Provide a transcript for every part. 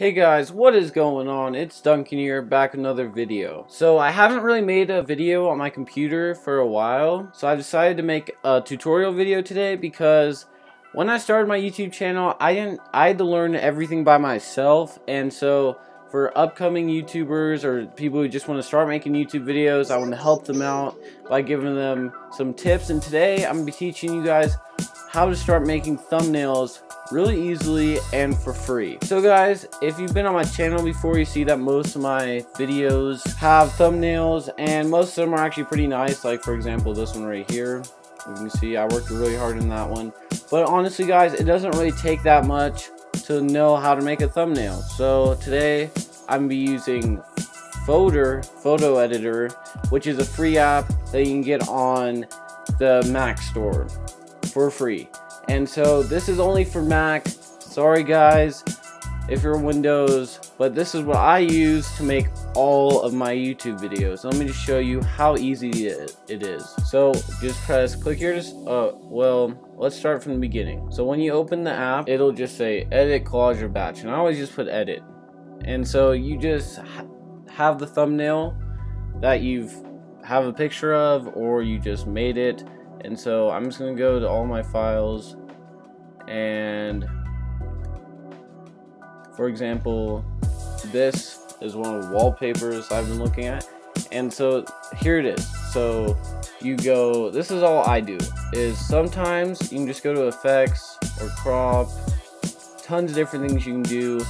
Hey guys, what is going on? It's Duncan here, back another video. So I haven't really made a video on my computer for a while, so I decided to make a tutorial video today because when I started my YouTube channel, I didn't I had to learn everything by myself, and so for upcoming YouTubers or people who just want to start making YouTube videos, I want to help them out by giving them some tips. And today I'm going to be teaching you guys how to start making thumbnails really easily and for free. So guys, if you've been on my channel before, you see that most of my videos have thumbnails and most of them are actually pretty nice. Like for example, this one right here. You can see I worked really hard in that one. But honestly guys, it doesn't really take that much to know how to make a thumbnail. So today I'm to be using Fotor Photo Editor, which is a free app that you can get on the Mac store for free. And so this is only for Mac. Sorry guys if you're Windows, but this is what I use to make all of my YouTube videos. Let me just show you how easy it is. So just press click here to, uh, well, let's start from the beginning. So when you open the app, it'll just say edit collage or batch. And I always just put edit. And so you just ha have the thumbnail that you've have a picture of or you just made it and so I'm just gonna go to all my files and for example this is one of the wallpapers I've been looking at. And so here it is. So you go this is all I do is sometimes you can just go to effects or crop tons of different things you can do.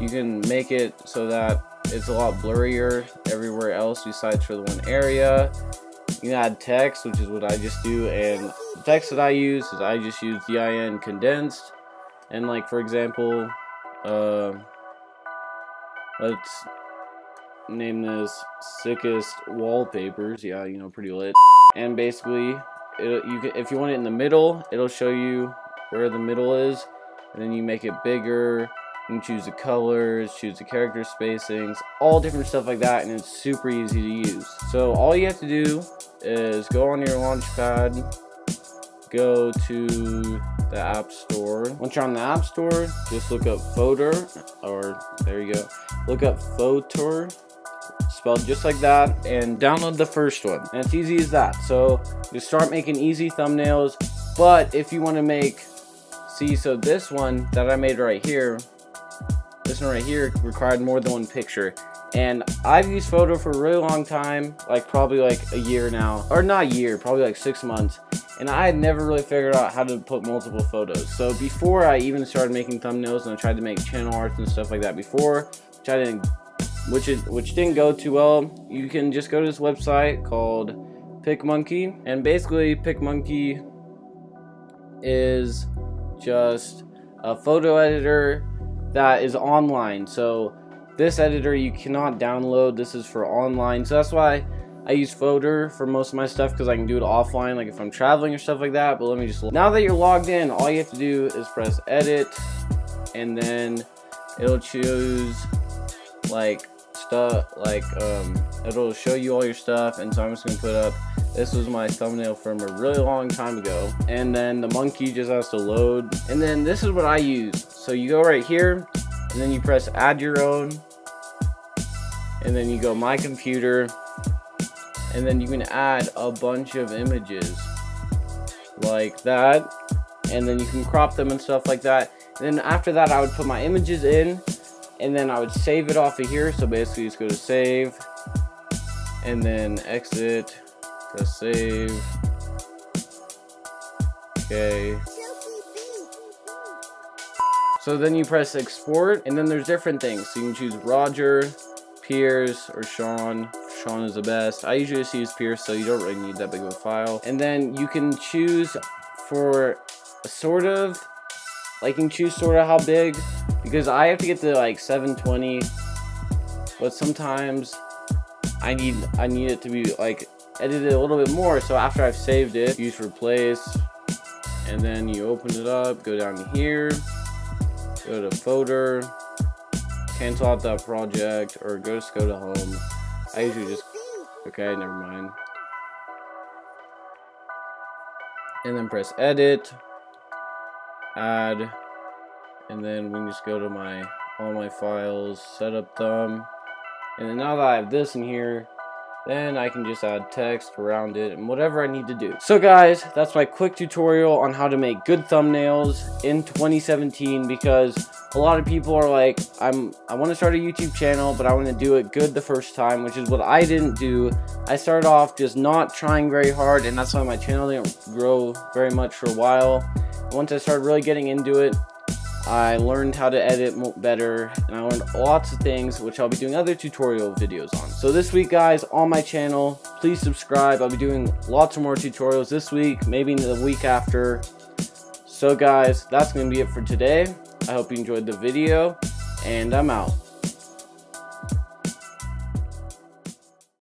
You can make it so that it's a lot blurrier everywhere else besides for the one area you add text, which is what I just do, and the text that I use is I just use DIN condensed, and like for example, uh, let's name this sickest wallpapers. Yeah, you know, pretty lit. And basically, it, you can, if you want it in the middle, it'll show you where the middle is, and then you make it bigger. You can choose the colors, choose the character spacings, all different stuff like that, and it's super easy to use. So all you have to do is go on your launchpad, go to the App Store. Once you're on the App Store, just look up Fotor, or there you go. Look up Fotor, spelled just like that, and download the first one. And it's easy as that. So you start making easy thumbnails, but if you want to make, see, so this one that I made right here, this one right here required more than one picture. And I've used Fotor for a really long time like probably like a year now. Or not a year probably like six months. And I had never really figured out how to put multiple photos. So before I even started making thumbnails and I tried to make channel arts and stuff like that before which I didn't which is which didn't go too well you can just go to this website called PicMonkey and basically PicMonkey is just a photo editor that is online so this editor you cannot download. This is for online. So that's why I use Fotor for most of my stuff because I can do it offline, like if I'm traveling or stuff like that. But let me just, now that you're logged in, all you have to do is press edit and then it'll choose like stuff, like um, it'll show you all your stuff. And so I'm just to put up, this was my thumbnail from a really long time ago. And then the monkey just has to load. And then this is what I use. So you go right here and then you press add your own. And then you go my computer. And then you can add a bunch of images like that. And then you can crop them and stuff like that. And then after that I would put my images in. And then I would save it off of here. So basically just go to save. And then exit press save okay so then you press export, and then there's different things. So you can choose Roger, Pierce, or Sean. Sean is the best. I usually just use Pierce, so you don't really need that big of a file. And then you can choose for sort of, like you can choose sort of how big, because I have to get to like 720, but sometimes I need I need it to be like edited a little bit more. So after I've saved it, use replace, and then you open it up, go down here, go to folder, cancel out that project, or go just go to home. I usually just, okay, never mind. And then press edit, add, and then we can just go to my all my files, set up them. And then now that I have this in here, then I can just add text around it and whatever I need to do. So guys, that's my quick tutorial on how to make good thumbnails in 2017 because a lot of people are like, I'm, I want to start a YouTube channel, but I want to do it good the first time, which is what I didn't do. I started off just not trying very hard and that's why my channel didn't grow very much for a while. Once I started really getting into it, I learned how to edit better, and I learned lots of things, which I'll be doing other tutorial videos on. So this week, guys, on my channel, please subscribe. I'll be doing lots of more tutorials this week, maybe in the week after. So guys, that's going to be it for today. I hope you enjoyed the video, and I'm out.